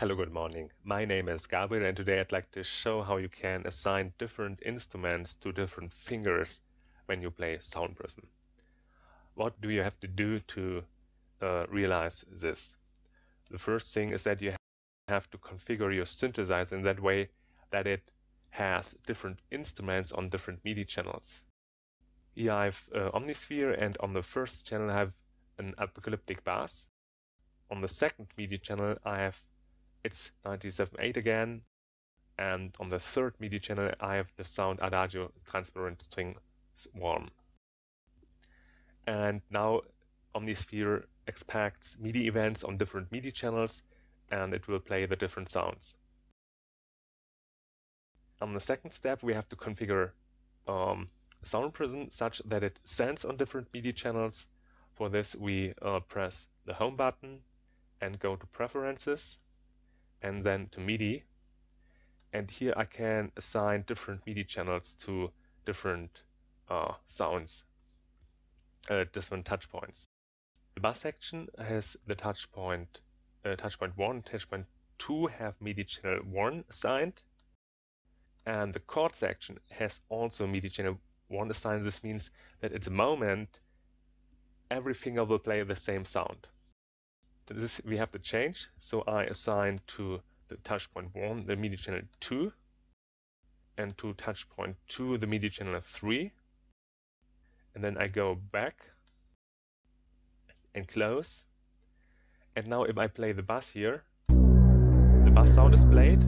Hello, good morning. My name is Gabriel and today I'd like to show how you can assign different instruments to different fingers when you play SoundPrism. What do you have to do to uh, realize this? The first thing is that you have to configure your synthesizer in that way that it has different instruments on different MIDI channels. Here I have uh, Omnisphere and on the first channel I have an apocalyptic bass. On the second MIDI channel I have it's 97.8 again. And on the third MIDI channel, I have the sound Adagio transparent string swarm. And now Omnisphere expects MIDI events on different MIDI channels and it will play the different sounds. On the second step, we have to configure um, SoundPrism such that it sends on different MIDI channels. For this, we uh, press the Home button and go to Preferences and then to MIDI. And here I can assign different MIDI channels to different uh, sounds, uh, different touch points. The bass section has the touch point, uh, touch point 1 touch point 2 have MIDI channel 1 assigned. And the chord section has also MIDI channel 1 assigned. This means that at the moment, every finger will play the same sound this we have to change. So I assign to the touch point 1 the MIDI channel 2 and to touch point 2 the MIDI channel 3 and then I go back and close. And now if I play the bass here the bass sound is played.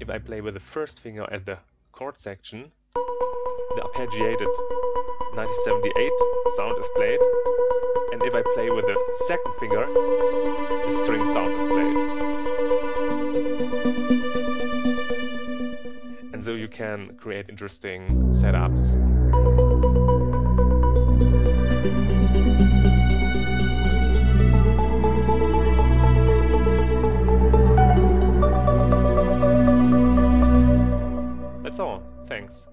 If I play with the first finger at the chord section the arpeggiated 1978 sound is played and if I play with the second finger, the string sound is played. And so you can create interesting setups. That's all. Thanks.